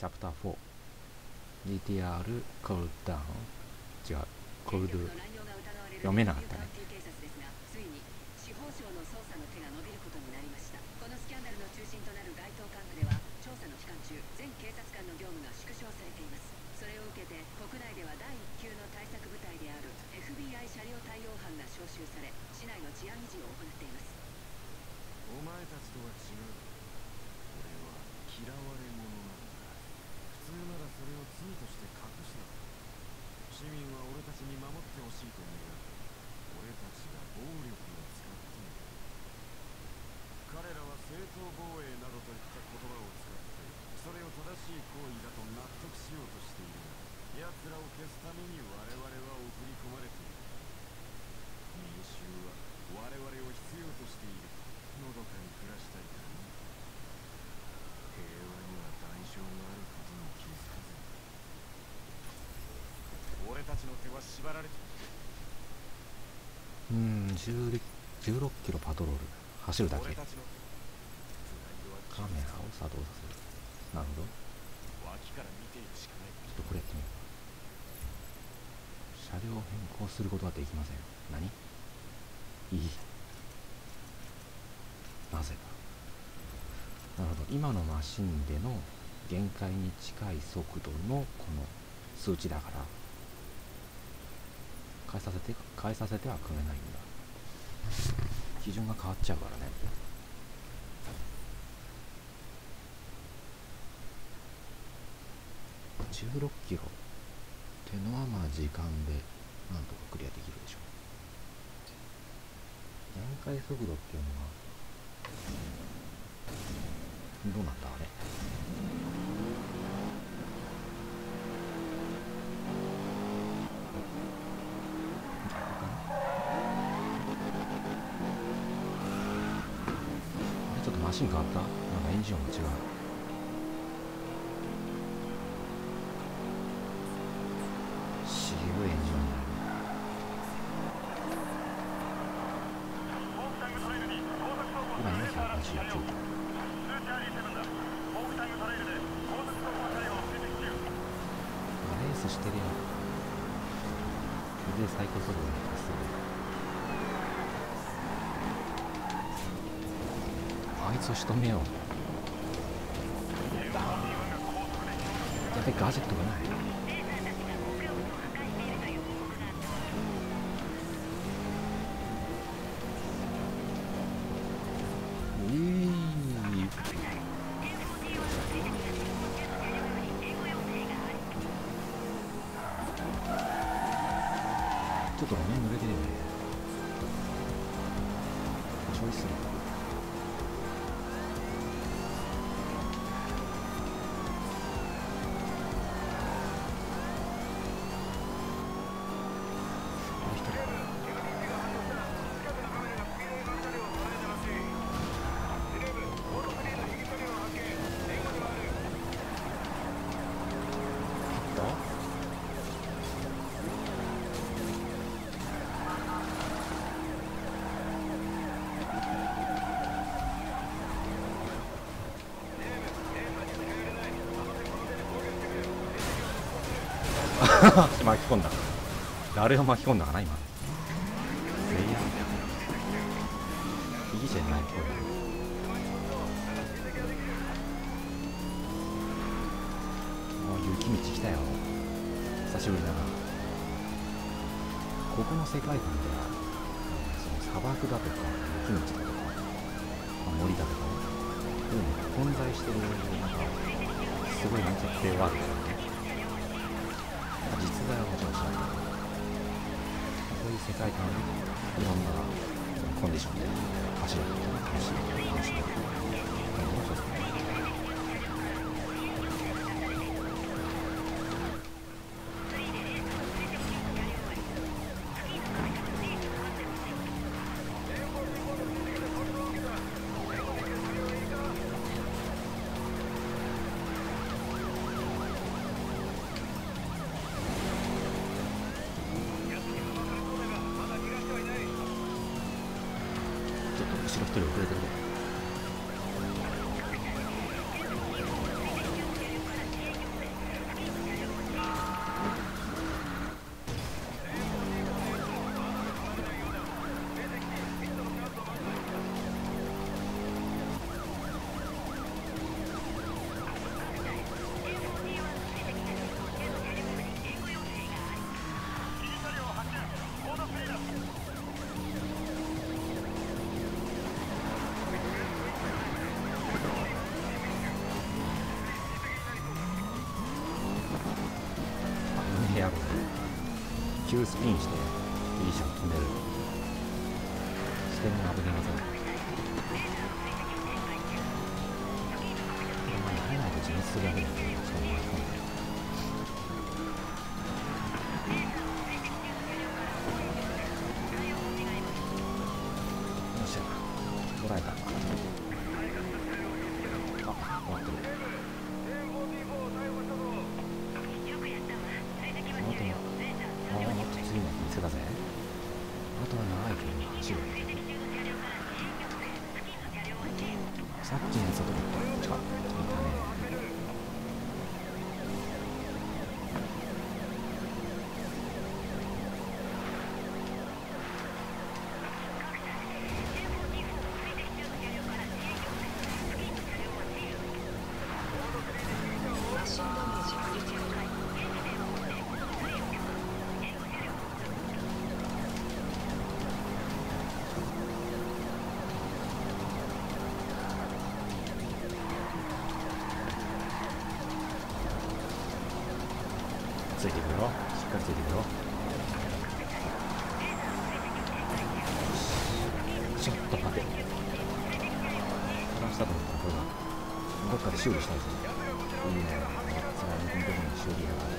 チャプター4 DTR コールダウン違う。コールド読めなかったね。司法省の捜査の手が伸びることになりました。このスキャンダルの中心となる該当幹部では調査の期間中全警察官の業務が縮小されています。それを受けて国内では第1級の対策部隊である FBI 車両対応班が招集され市内の治安維持を行っています。お前たちとは違う。俺は嫌われ者通ならそれを罪として隠すだろう市民は俺た。ちに守ってほしいと願う俺た。ちが暴力を使っている彼らは正当防衛などといった。言葉を使ってそれを正しい行為だと納得しようとしているが奴らを消すた。めに我々は送り込まれている民衆は我々を必要としているのどかに暮らしたいからね平和には代償があることに気づかず俺たちの手は縛られてうん16キロパトロール。走るだけ。カメラを作動させる。なるほど。ちょっとこれやってみよう。車両を変更することはできません。何？いい。なぜだ？なるほど。今のマシンでの限界に近い速度のこの数値だから。変えさせて変えさせてはくれないんだ。基準が変わっちゃうからね。16キロってのはまあ時間でなんとかクリアできるでしょう。限界速度っていうのはどうなんだあれあれちょっとマシン変わった？なんかエンジン音が違う。渋いエンジン音になる。今489レースしてるよで最高速度に達するあいつを仕留めよう。やべガジェットがない。ちょっと路面濡れてるよね。ちょいす 巻き込んだ。誰を巻き込んだかな今。プレイヤーいいじゃないこれ。もう雪道来たよ。久しぶりだな。ここの世界観ではその砂漠だとか雪道だとか、まあ森だとかね。そういうのが混在してるなんかすごいなんか設定はあるからねまあ実在はもちろんしないけどこういう世界観いろんなコンディションで走るのが楽しい楽しめの人に遅れてるね急スピンしてギリシャを決める。視点が危ねませんまあ慣れないと自滅するだけだけどしかも巻き込んでよっしゃ。捉えたついていくよ。しっかりついていくよ。ちょっと待て。話したと思ったらこれがどっかで修理したいぞ。いいね。つらいこのとこに修理が。ある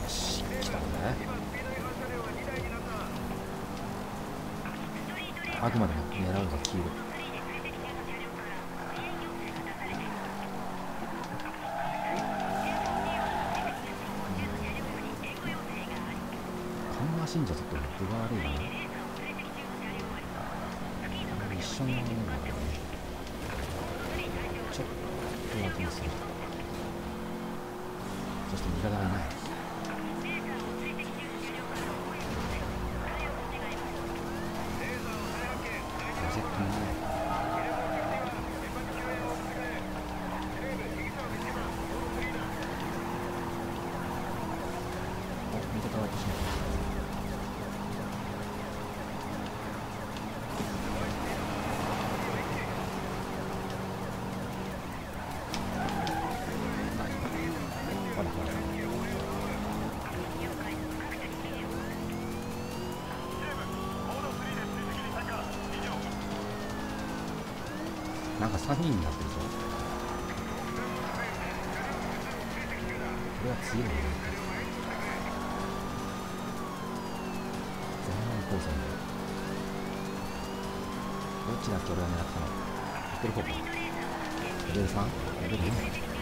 よし来たんだね。あくまでも狙うが黄色信者ちょっと分が悪いな。一緒のものがね。ちょっと弱気にするそして味方がいない。なんか3人になってるぞ。これは強いね。全面構成でどっちだっけ俺が狙ったの。言ってる方か。レベル 3? レベル 4?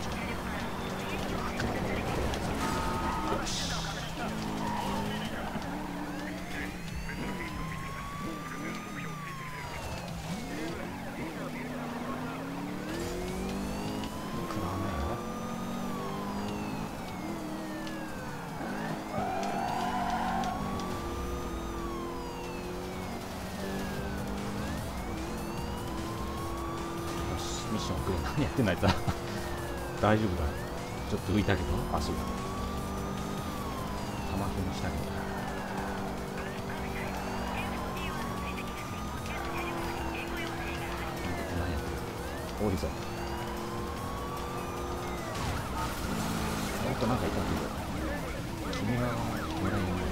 ション送れ何やってんのあいつは。大丈夫だちょっと浮いたけど。足が。玉踏みしたけど降りぞ。もっとなんかいたけど君が狙いに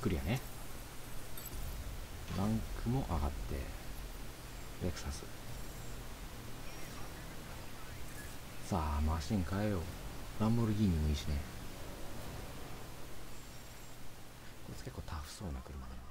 クリアね。ランクも上がってレクサス。さあマシン変えよう。ランボルギーニもいいしね。こいつ結構タフそうな車だな。